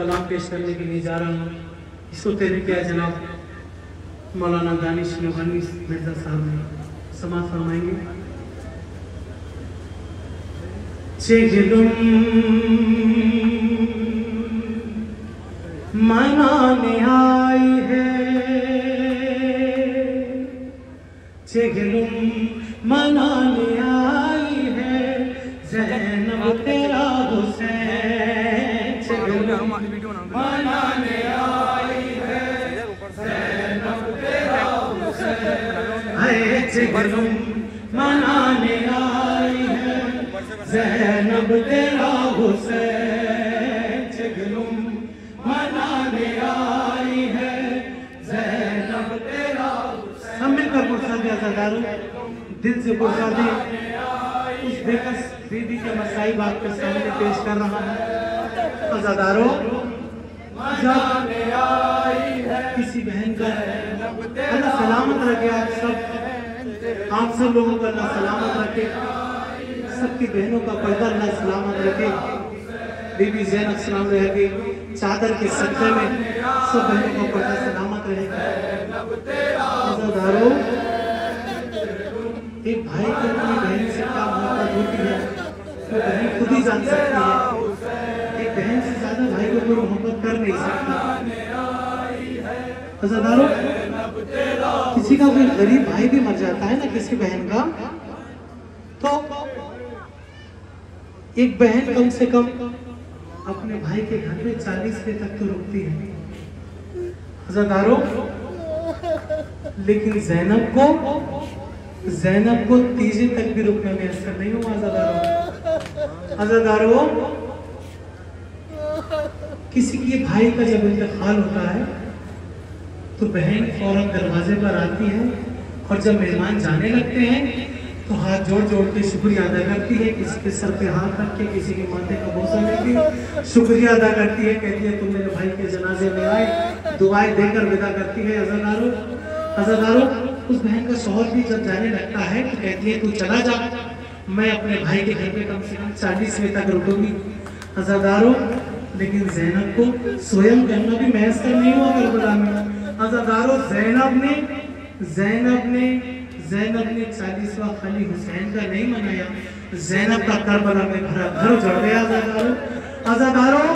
कलाम पेश करने के लिए जा रहा हूँ। इसको तेरे क्या जनाब मौलाना दानिश नवानी मिर्ज़ा साहब ने। समाज फरमाएँगे। चेगलुम है मनाने आई है। जैनब तेरा हुसैन मनाने आई है। जैनब तेरा सब मिलकर पुरसा दिया सरदारों। दिल से पुरसा दे उस बेकस दीदी के मसाई बात के सामने पेश कर रहा हूँ। अजादारों किसी बहन का अल्लाह सलामत रखे आप सब। आप सब लोगों को अल्लाह सलामत रखे। सबकी बहनों का पर्दा अल्लाह सलामत रखे। बीबी जैनब सलाम रहेगी चादर के सदके में सब बहनों का पर्दा सलामत रहेगा एक भाई की अपनी बहन से क्या मोहब्बत होती है? तो बहन खुद ही जान सकती है। एक बहन से ज़्यादा भाई को कोई मोहब्बत कर नहीं सकती। अजादारों किसी का कोई गरीब भाई भी मर जाता है ना किसी बहन का तो एक बहन कम से कम अपने भाई के घर में चालीस दिन तक तो रुकती है। लेकिन जैनब को जैनब को तीजे तक भी रुकने में असर नहीं हुआ अजादारों अजादारों किसी के भाई का जब इंतकाल होता है तो बहन फ़ौरन दरवाजे पर आती है और जब मेहमान जाने लगते हैं तो हाथ जोड़ जोड़ के शुक्रिया अदा करती है, किसी के सर पे हाथ रख के, किसी के माथे का बोसा लेती है। शुक्रिया अदा करती है, कहती है, तुम मेरे भाई के जनाजे में आए, दुआएँ देकर विदा करती है अजादारों अजादारों उस बहन का शोहर भी जब जाने लगता है तो कहती है, तू चला जा, मैं अपने भाई के घर में कम से कम चालीस में तक रुकूँगी। अजादारों लेकिन जैनब को स्वयं करना भी मैसर नहीं हुआ करबला में। अजादारों जैनब ने जैनब ने जैनब ने चालीसवा खाली हुसैन का नहीं मनाया। जैनब का करबला में भरा घर उजड़ गया अजादारों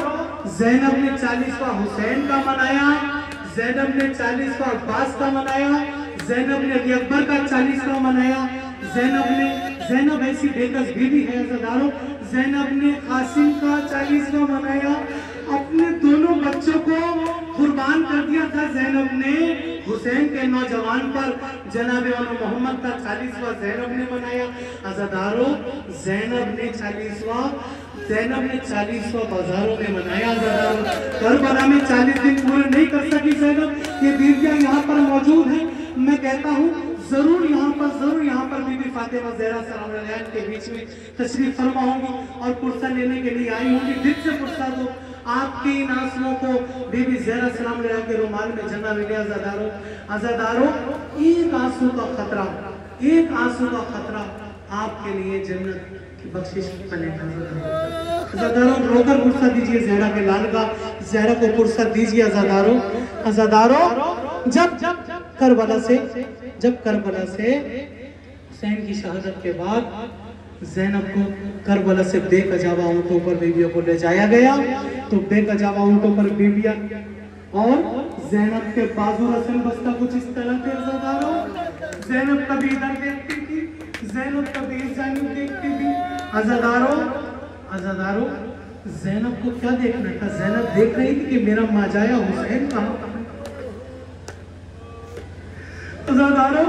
जैनब ने चालीसवा हुसैन का मनाया जैनब ने चालीसवा अब्बास का मनाया जैनब ने अली अकबर का चालीसवा मनाया। जैनब ने जैनब ऐसी बेकस बीवी है अजादारों जैनब ने कासिम का चालीसवा मनाया। अपने दोनों बच्चों को कुर्बान कर दिया था जैनब ने। हुसैन के नौजवान पर जनाब मोहम्मद का चालीसवा जैनब ने मनाया। अजादारों जैनब ने चालीसवा, जैनब ने चालीसवा बाजारों में मनाया अजादारों करबला में चालीस दिन पूरे नहीं कर सकी जैनब। ये बीवियाँ यहाँ पर मौजूद हैं। मैं कहता हूँ, ज़रूर यहाँ पर, ज़रूर यहाँ पर बीबी फातिमा जहरा सलाम के बीच में तशरीफ़ फरमा होंगी और पुरसा लेने के लिए आई होंगी। दिल से पुरसा दो। आपकी इन आंसुओं को बीबी जहरा सलाम के रुमाल में जना मिले आजादारों। आजादारों, एक आँसू का खतरा, एक आँसू का खतरा आपके लिए जन्नत की बख्शिश बनेगा आजादारों। रोकर पुरसा दीजिए जहरा के लाल का, जहरा को पुरसा दीजिए आजादारों। आजादारों जब जब करबला से, जब करबला से हुसैन की शहादत के बाद जैनब को करबला से बेकजावा ऊँटों पर बीवियों को ले जाया गया। तो बेकजावा ऊँटों पर बीवियाँ और जैनब के बाजू रसन बस्ता कुछ इस तरह अजादारों जैनब कभी इधर देखती थी, जैनब कभी इस जानिब देखती थी। अजादारों अजादारों जैनब को क्या देखना था? जैनब देख रही थी कि मेरा माजाया हुसैन कहाँ अजादारों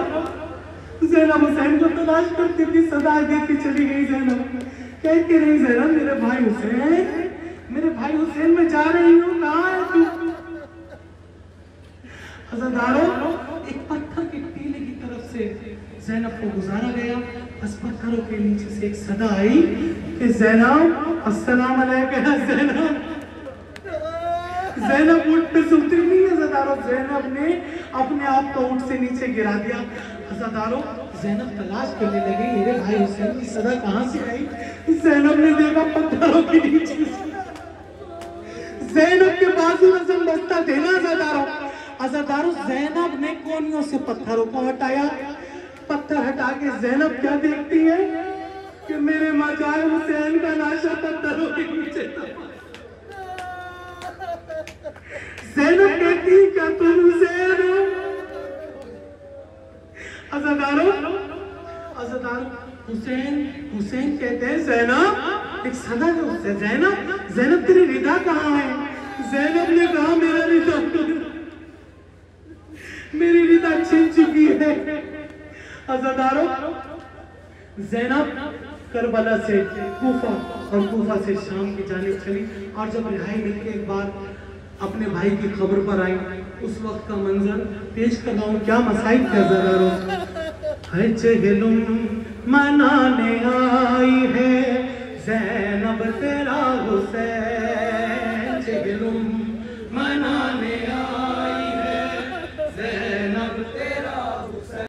जैनब हुसैन को तलाश करती थी, सदा देती चली गई जैनब। कहती रही जैनब मेरे भाई हुसैन, मेरे भाई हुसैन में जा रही हूँ, कहाँ है तू? अजादारों एक पत्थर के टीले की तरफ़ से जैनब को गुजारा गया। बस पत्थरों के नीचे से एक सदा आई कि जैनब, अस्सलाम वालेकुम जैनब। जैनब ऊँट पे से उतरी नहीं है जैनब ने अपने आप को ऊँट से नीचे गिरा दिया। जैनब तलाश करने लगी। मेरे भाई हुसैन की सदा कहाँ से आई? जैनब ने देखा पत्थरों के नीचे जैनब के बाजू में बस्ता देना अजादारो अजादारो जैनब ने कोनियों से पत्थरों को हटाया। पत्थर हटा के जैनब क्या देखती है? कि मेरे मजाए हुसैन का नाशा पत्थरों के नीचे जैनब कहती हुसैन हुसैन कहते हैं, जैनब, एक सदा है उससे जैनब जैनब तेरी रिदा कहाँ है? जैनब ने कहा, मेरा रिदा मेरी रिदा छिन चुकी है। अजादारो जैनब, करबला से कूफा, और कूफा से शाम की जाने चली। और जब रिहाई मिलके एक बार अपने भाई की खबर पर आई, उस वक्त का मंजर पेश कर रहा हूँ। क्या मसाइब थे जरा है चहलुम मनाने आई